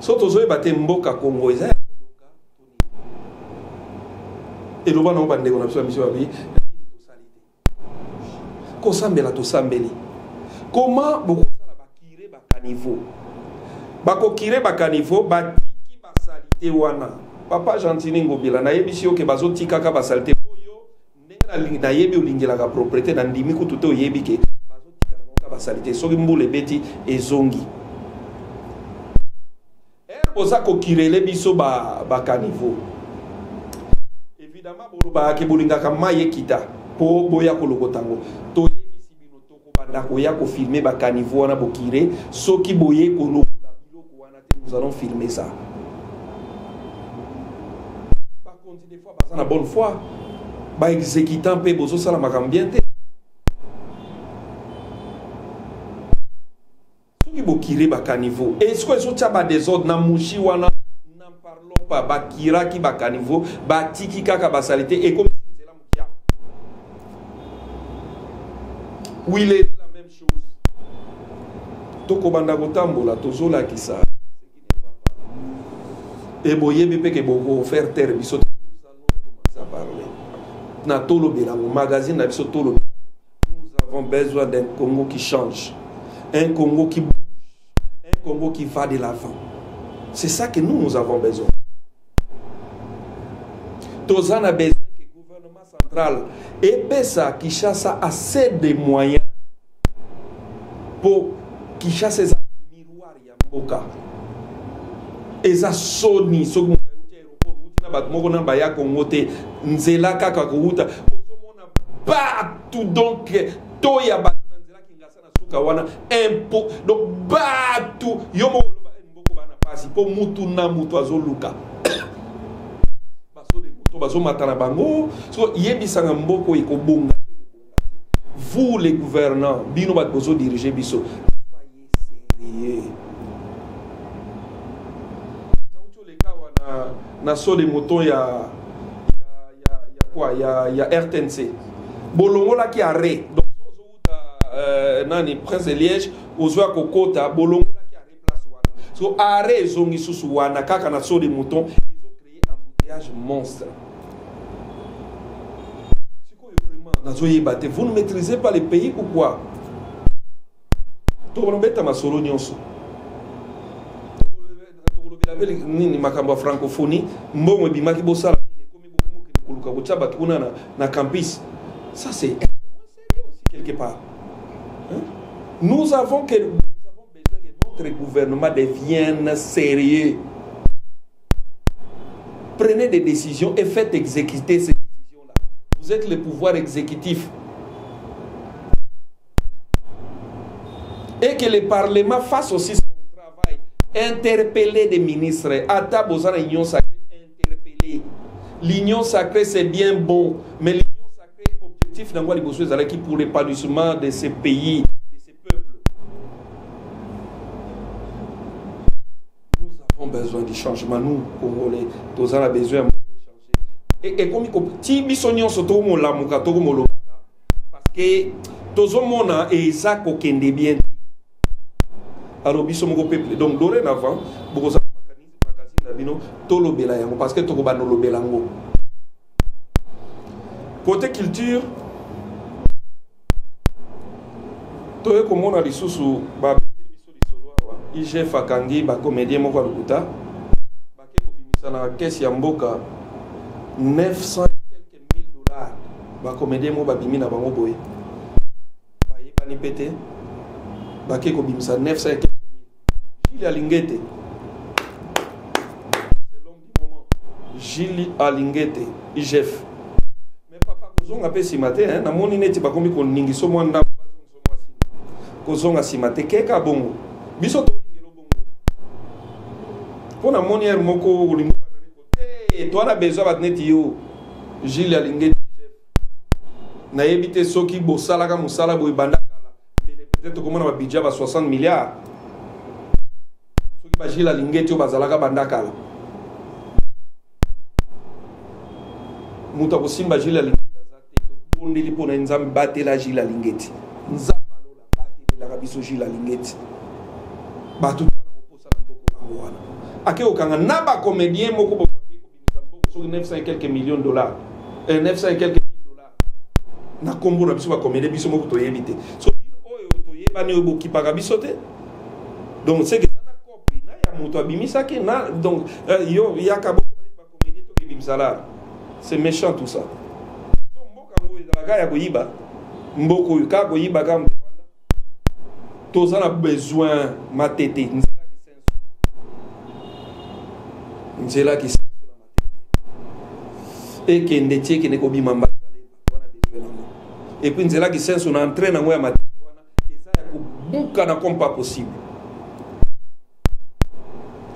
so tozoyeba te mboka kongo eza ya koluka eloba nango bandeko na biso ya miso babi tosali te? Kosambela tosambeli. Koma bokosala bakire bakanivo? Bakokire bakanivo batiki basalite wana papa gentili ngobila nayebisi yo ke bazotikaka basalite oyo ndenge nayebi olingelaka propriété na ndimi kutu te oyebi ke bazotika nango ka basalite soki mbula ebeti ezongi. Boza kokirele biso bakaniveau évidemment bolobaka ke bolingaka mai ekita mpo boya kolokota yango toyebisi bino tokobanda koya kofilme bakaniveau wana bokire. Soki boye kolokola biloko wana te nous allons filmer ça baza na bonne foi baexécutant mpe bozosala makambo bien te. Soki bokire bakaniveau esiko ezotya badésordre na mushi wana? Na parlon pa bakiraki bakaniveau batiki kaka basali te ekomisi nzela mokia. Wileri la même chose. Tokobanda kotambola tozolakisa. E boyebi mpe ke bokofaire terre biso te parler. Na tolobelango magazine na biso tolobela. Nous avons besoin d'un congo qui change un congo qui bouge un congo qui va de l'avant. C'est ça que nous nous avons besoin. Toza na besoin que gouvernement central epesa kinshasa assez de moyens mpo kinshasa eza miroir ya mboka. Eza soni soki bato moko na baya kongo te. Nzela kaka kowuta ozomona batu donc to ya bato na nzela kingasa na suka wana impo donc batu yo moko oloba "Eh, mboko bana pasi mpo mutu na mutu azoluka. (coughs) Moto bazomata na bango so yebisanga mboko ekobonga to vous les gouvernants bino bato bozodirige biso. Soyez sérieux na, na so de moton ya, ya, ya, ya, kwa, ya, ya rtnc bolongolaki arret donc so ozowuta euh, nani prince de liège ozwa kokota bolongolaki arret place wana. So arret ezongi susu wana kaka na so de mouton ezocreye embouteillage monstre. Sikoyo vraiment nazoyeba te. Vous ne maîtrisez pas le pays ou quoi? Tokolobeta masolo nyonso mpe nini makambo francophonie mbongo ebimaki bosala nini? Ekomi bokemokende koluka kuna na, na campus ça c'est aussi quelque part. Hein? nous avons que nous avons besoin que notre gouvernement devienne sérieux. Prenez des décisions et faites exécuter ces décisions là vous êtes le pouvoir exécutif. Et que le Parlement fasse aussi son. Interpeller des ministres. Ata Bozana l'Union sacrée, interpeller. L'Union sacrée, c'est bien bon, mais l'Union sacrée, objectif quoi les qui pour l'épanouissement de ces pays, de ces peuples? Nous avons besoin du changement, nous, Congolais. Nous avons besoin de changer. Et, comme si biso nyonso tokolamuka tokomolobaka parce que tozomona eza kokende bien te alors biso moko peuple. Donc dorénavant bokozala magazine na bino tolobela yango parce que tokobanda olobela yango. Côté culture toye komona lisusu babeteli biso lisolo awa. Igf akangi bacomédien moko ya lokuta. Bake kobimisa na kese ya mboka 900 et quelques mille dollars. Bacomédien moko babimi na bango boye. Bayebani mpe te bake kobimisa 900 et quelques Gilles Alingete. C'est l'homme du moment. Gilles Alingete, IGF. Mais papa kozonga mpe nsima te namoni neti bakomi koningiso mwa ndambo kozonga nsima te keka bongo. Biso tolingela bongo. Mpo namoni ere moko olingo bananeko te toana besoin bato neti yo. Gilles Alingete IGF nayebi te soki bosalaka mosala boye banda kala. Mbele peut-être komona babidget ba 60 milliards soki bagile alingi ete oyo bazalaka banda kala moto akosimba gile alingi ete aza te tobondeli mpo na ye nzambe batela gile alingi ete nzambe alola batelelaka biso gile alingi ete bato wana koposa na mboko bango wana. Ake kokanga na bacomédien moko bokoki kobimisa mbongo soki 900 et quelques millions de dollars. Eh, 900 et quelques mille dollars. Na nkombo na biso bacomédien biso moko toyebi te. So bino oyo toyebani oyo bokipaka biso te. Donc seke moto abimisaki. Na donc euh, yo yaka bacomédien toki bimisala c'est méchant tout ça. So mboka yango ezalaka ya koyiba. Mboka oyo kaka koyiba kaka mdepanda toza na besoin matete. Nzela kisenso. Nzela kisenso na matete. Ekende ti ekende kobima mbanzale wana besoin nango epuis nzela kisenso na entrain nango ya matete wana eza ya kobukana comme pas possible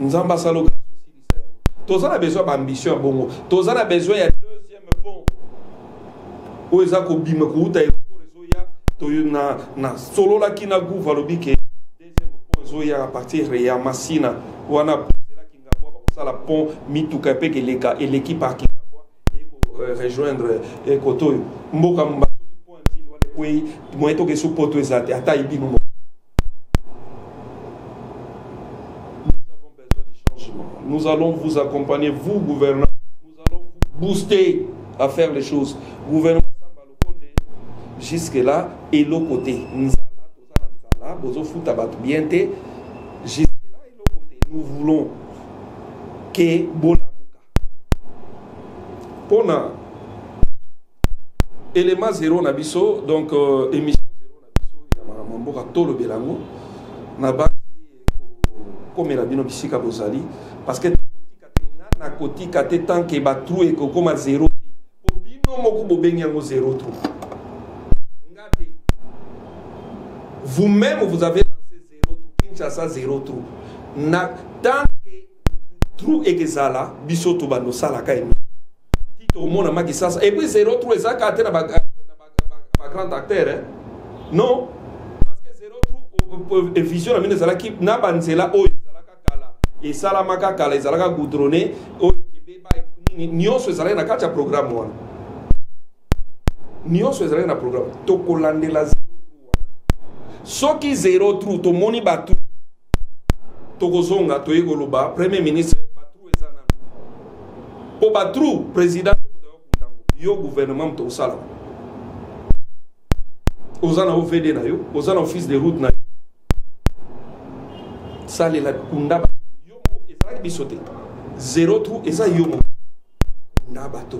nzambe asala grâce osilisa yango. Toza na besoin ya baambition ya bongo. Toza na besoin ya deuxième pont. Oyo eza kobima kouta aéroport ezoya. Na, na sololaki na guva alobi ke deuxième pont ezoya a partir ya masina wana nzelaki ngabwa bakosala pont mituka mpe keleka eleki parki ngabwa rejoindre koto oyo mboka mba soki pont ya nzili wana ekwei moye tokesu poto eza te. Ata yebino moko Nous allons vous accompagner, vous, gouvernants. Nous allons vous booster à faire les choses. Gouvernement jusque-là, et l'autre côté. Jusque-là, et l'autre côté. Nous voulons que. Pona. Élément zéro nabiso, donc euh, émission komela bino bisika bozali parce que tokotika te nga na kotika te tant ke batru ekokóma zero te. Po bino moko bobengi yango zero trou. Nga te vous-même vous avez lancé zero trou kinshasa zero trou. Na tant ke trou ekezala biso to bandosalaka émission ti tomona maki sasa. Et puis zero trou ezalaka te na bagrand acteur hein? non? Vision na bino ezalaki na banzela oyo esalamaka kala ezalaka goudronne oyo kebeba nyonso ezalaki na kati ya programme wana. Nyonso ezalaki na programme. Tokolandela zero wana. Soki zero trou tomoni batu tokozonga toye koloba premier ministre batrou eza nano mpo batrou président te moto ayokundango yo gouvernement moto osala. Oza na ovd na yo oza na office de route na yo. Salela kunda bato biso te. Zero trou eza yo moko. Kunda bato.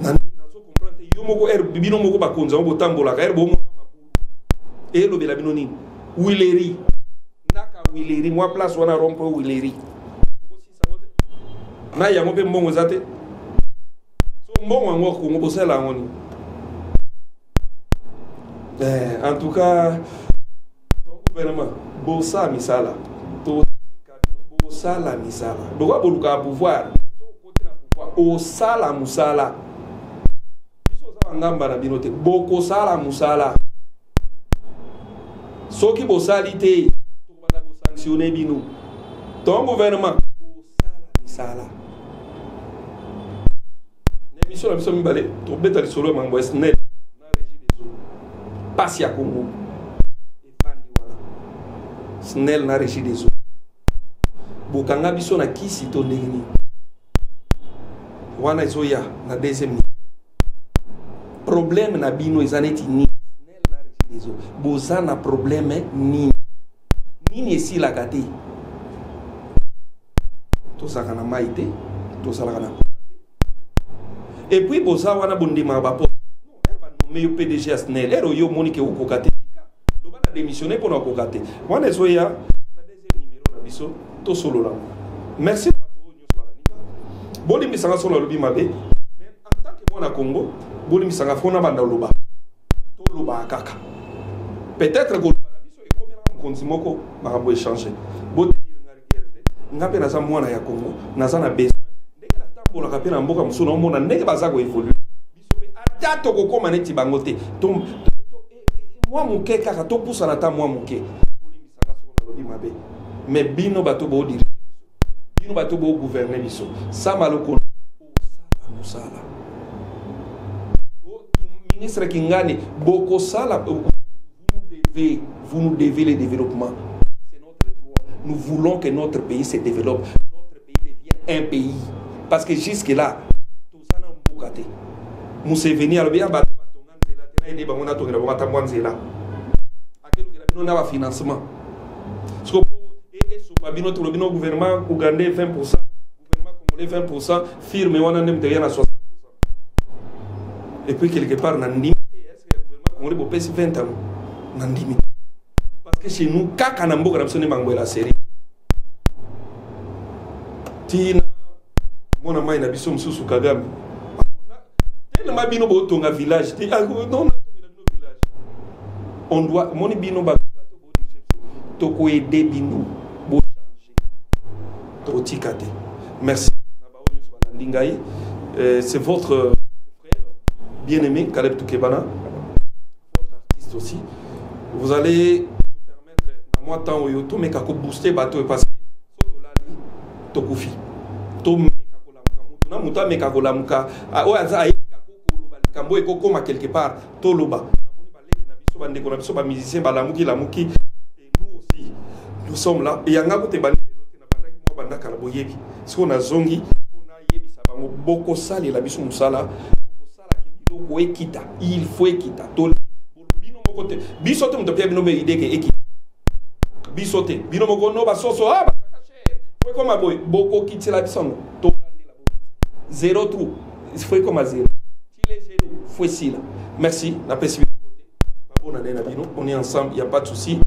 Nazo comprendre te yo moko ere bino moko bakonzi yango botambolaka. Ere bomonaka mabulu. Elobela bino nini? Wileri naka wileri mwa place wana rompo wileri na yango mpe mbongo eza te. So mbongo yango kongo bosala yango nini? Eh, en tout cas, gouvernement, bosa misala, bosala misala. Pourquoi boluka pouvoir? osala musala biso oza bangamba na bino te bokosala musala soki bosali te tokobanda kosanctionne bino. Ton gouvernement bosala misala. Na émission na biso mibale tobeta lisolo ya mambo ya snel pasi ya kongo evandi wana. Snel na régi des eaux bokanga biso na kisi to ndenge nini? Wana ezoya na deuxième problème na bino eza neti nini? Boza na problème nini? Nini esilaka te? Tozalaka na mai te tozalaka na et puis boza wana bondimaka baposte me yo pdg ya snel. Ere oyo omoni ke okoka te. Loba na démissionne mpona okoka te. Wana ezoya na deuxième numéro na biso tosolola. Merci bato nyonso balanika bolimbisanga solo alobi mabe. Mais en tant que mwana congo bolimbisanga fona banda oloba. Tolobaka kaka. Peut-être koloba na biso ekomelaka mokonzi moko makambo echange botenir nga rigueur te nga mpe naza mwana ya congo naza na besoin. Ndenge natambolaka mpe na mboka mosusu naomona ndenge baza koévolue ata tokokóma neti bango te. Mwa moke kaka topusana ata mwa moke. Bolimbisanga soko nalobi mabe mais bino bato bodirige bino bato bogouverne biso. Sama lokolo osala mosala. Ministre kingani bokosala nous devez vous nous devez le développement. C'est notre droit. Nous voulons que notre pays se développe. Notre pays devienne un pays. Parce que jusque là tozana mboka te. Museveni alobi ya bato batonga nzela te. Nayede bango natongela bango atambwa nzela akelukela bino na bafinancement siko po esopa bino tolobi no gouvernement ougandais 20 gouvernement congolais 20 firme wana nde moteya na 60% et puis quelque part na ndimi te est ce que gouvernement congolais bopesi 20 ans? Ndimi te parce que chez nous kaka na mboka na biso nde bangwela série. Tina mai na biso mosusu kagame. Tellement bino botonga village te ah, village. On doit moni bino ba toko aider bino merci. Euh, c'est votre frère bien-aimé Caleb Toukebana. Votre artiste aussi. Vous allez nous permettre na mwa temps oyo parce que nous sommes là mwa bandaka na boyebi. Sikoyo il faut ekita. Bino moko te. Biso te moto bino beideke ekita. Biso te. Bino moko no ah cher zero trou. Fo ekoma zero. Tile zero. Merci. Napesi bino on est ensemble. Y a pas de souci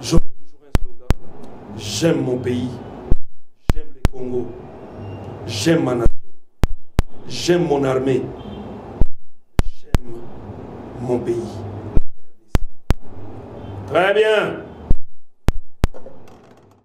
j'aurai toujours un slogan j'aime mon pays. J'aime le Congo j'aime ma nation. J'aime mon armée. J'aime mon pays. Très bien.